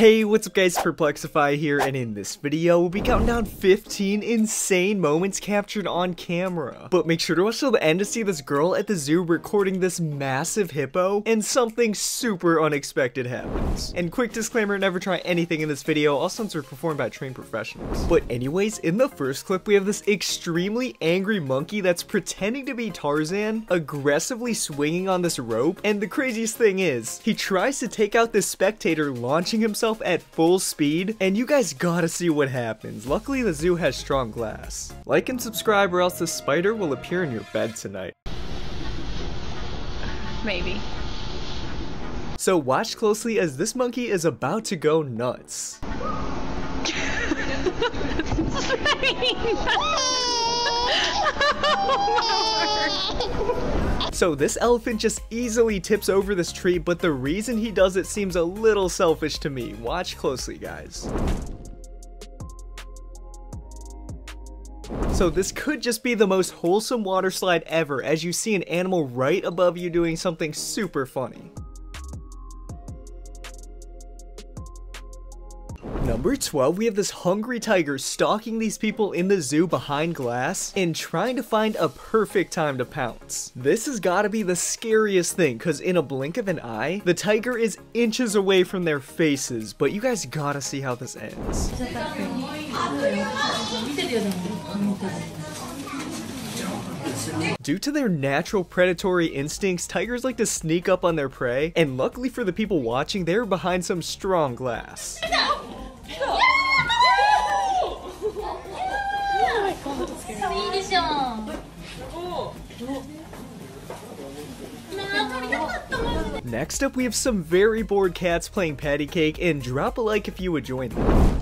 Hey, what's up guys, Perplexify here, and in this video, we'll be counting down 15 insane moments captured on camera. But make sure to watch till the end to see this girl at the zoo recording this massive hippo, and something super unexpected happens. And quick disclaimer, never try anything in this video, all stunts are performed by trained professionals. But anyways, in the first clip, we have this extremely angry monkey that's pretending to be Tarzan, aggressively swinging on this rope, and the craziest thing is, he tries to take out this spectator launching himself at full speed, and you guys gotta see what happens. Luckily, the zoo has strong glass. Like and subscribe or else the spider will appear in your bed tonight. Maybe. So watch closely as this monkey is about to go nuts. So this elephant just easily tips over this tree, but the reason he does it seems a little selfish to me. Watch closely, guys. So this could just be the most wholesome water slide ever as you see an animal right above you doing something super funny. Number 12, we have this hungry tiger stalking these people in the zoo behind glass and trying to find a perfect time to pounce. This has got to be the scariest thing because in a blink of an eye, the tiger is inches away from their faces, but you guys gotta see how this ends. Due to their natural predatory instincts, tigers like to sneak up on their prey, and luckily for the people watching, they're behind some strong glass. Next up, we have some very bored cats playing patty cake, and drop a like if you would join them.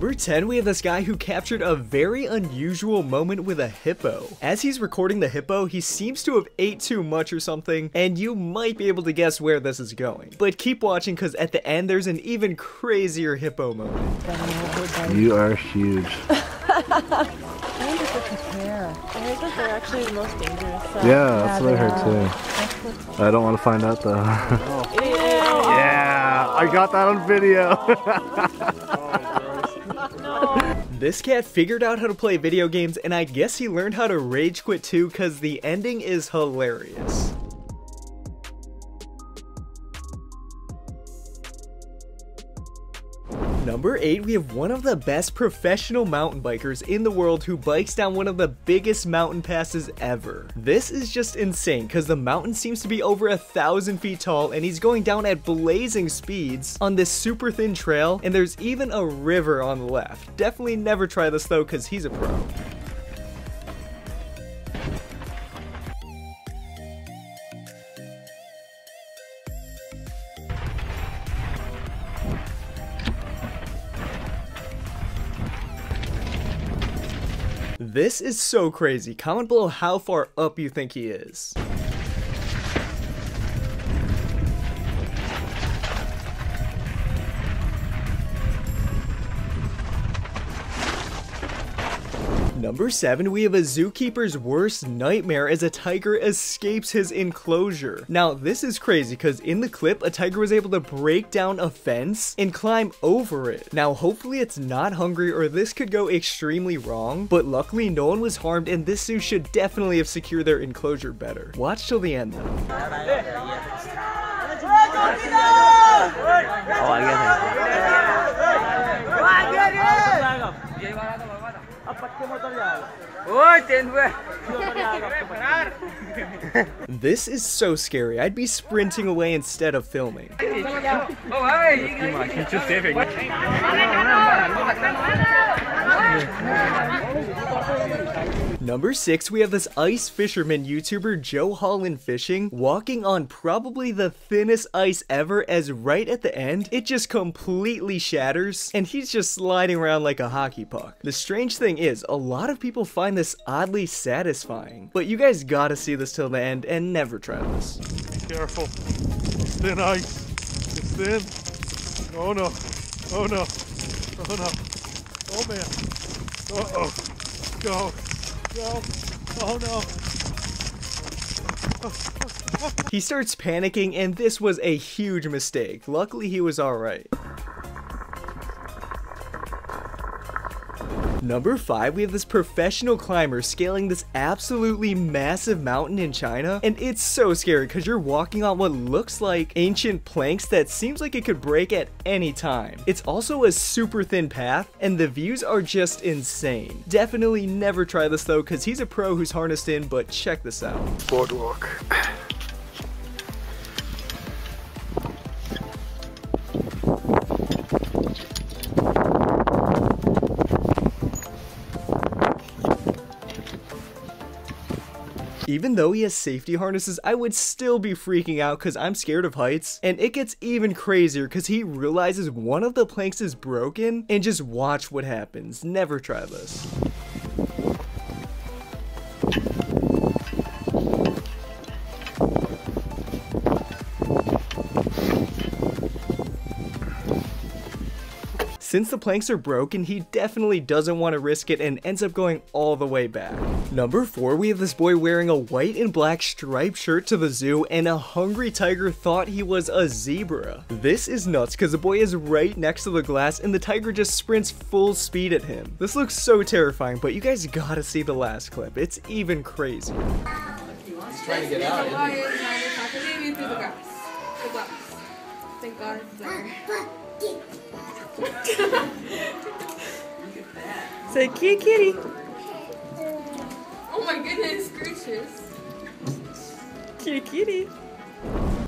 Number 10, we have this guy who captured a very unusual moment with a hippo. As he's recording the hippo, he seems to have ate too much or something, and you might be able to guess where this is going. But keep watching because at the end, there's an even crazier hippo moment. You are huge. I wonder if they compare. I heard that they're actually the most dangerous. So Yeah, that's what I heard too. too. I don't want to find out though. yeah, I got that on video. This cat figured out how to play video games and I guess he learned how to rage quit too cause the ending is hilarious. Number 8, we have one of the best professional mountain bikers in the world who bikes down one of the biggest mountain passes ever. This is just insane because the mountain seems to be over a thousand feet tall and he's going down at blazing speeds on this super thin trail and there's even a river on the left. Definitely never try this though because he's a pro. This is so crazy. Comment below how far up you think he is. Number 7, we have a zookeeper's worst nightmare as a tiger escapes his enclosure. Now, this is crazy because in the clip, a tiger was able to break down a fence and climb over it. Now, hopefully it's not hungry or this could go extremely wrong, but luckily no one was harmed and this zoo should definitely have secured their enclosure better. Watch till the end though. Oh, I This is so scary. I'd be sprinting away instead of filming. Oh, Number 6, we have this ice fisherman YouTuber Joe Holland Fishing walking on probably the thinnest ice ever as right at the end, it just completely shatters and he's just sliding around like a hockey puck. The strange thing is, a lot of people find this oddly satisfying, but you guys gotta see this till the end and never try this. Be Careful. It's thin ice. It's thin. Oh no. Oh no. Oh no. Oh man. Uh oh. Go. Oh no. Oh, oh. He starts panicking and this was a huge mistake. Luckily he was alright. Number 5, we have this professional climber scaling this absolutely massive mountain in China, and it's so scary because you're walking on what looks like ancient planks that seems like it could break at any time. It's also a super thin path, and the views are just insane. Definitely never try this though because he's a pro who's harnessed in, but check this out. Boardwalk. Even though he has safety harnesses, I would still be freaking out because I'm scared of heights. And it gets even crazier because he realizes one of the planks is broken and just watch what happens. Never try this. Since the planks are broken, he definitely doesn't want to risk it and ends up going all the way back. Number 4, we have this boy wearing a white and black striped shirt to the zoo and a hungry tiger thought he was a zebra. This is nuts because the boy is right next to the glass and the tiger just sprints full speed at him. This looks so terrifying, but you guys gotta see the last clip. It's even crazier. He's trying to get out. isn't he? Maybe through the glass. The glass. Thank God it's there. Say kitty kitty. Oh my goodness gracious. Kitty kitty.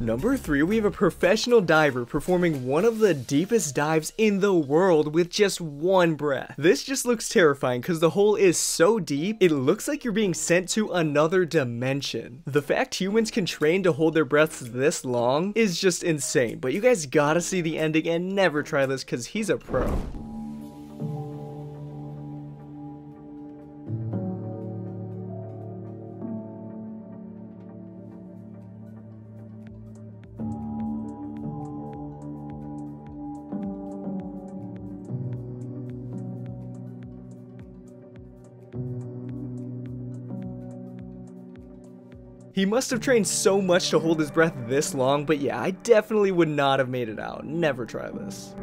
Number 3, we have a professional diver performing one of the deepest dives in the world with just one breath. This just looks terrifying because the hole is so deep, it looks like you're being sent to another dimension. The fact humans can train to hold their breaths this long is just insane, but you guys gotta see the ending and never try this because he's a pro. He must have trained so much to hold his breath this long, but yeah, I definitely would not have made it out. Never try this.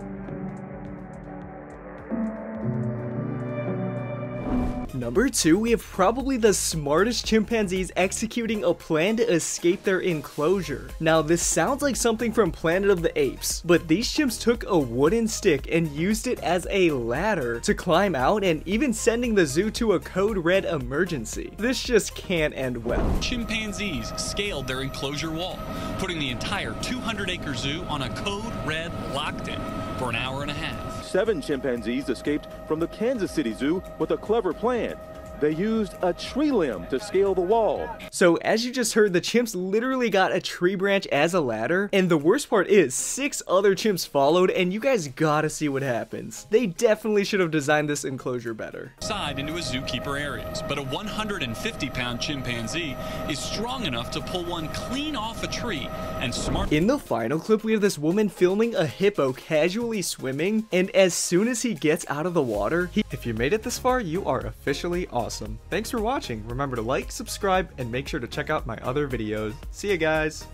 Number 2, we have probably the smartest chimpanzees executing a plan to escape their enclosure. Now this sounds like something from Planet of the Apes, but these chimps took a wooden stick and used it as a ladder to climb out and even sending the zoo to a code red emergency. This just can't end well. Chimpanzees scaled their enclosure wall, putting the entire 200 acre zoo on a code red lockdown for an hour and a half. Seven chimpanzees escaped from the Kansas City Zoo with a clever plan. They used a tree limb to scale the wall. So as you just heard, the chimps literally got a tree branch as a ladder, and the worst part is, six other chimps followed, and you guys gotta see what happens. They definitely should have designed this enclosure better. Side into a zookeeper areas, but a 150 pound chimpanzee is strong enough to pull one clean off a tree and smart. In the final clip, we have this woman filming a hippo casually swimming, and as soon as he gets out of the water, he- if you made it this far, you are officially awesome. Thanks for watching. Remember to like, subscribe, and make sure to check out my other videos. See you guys!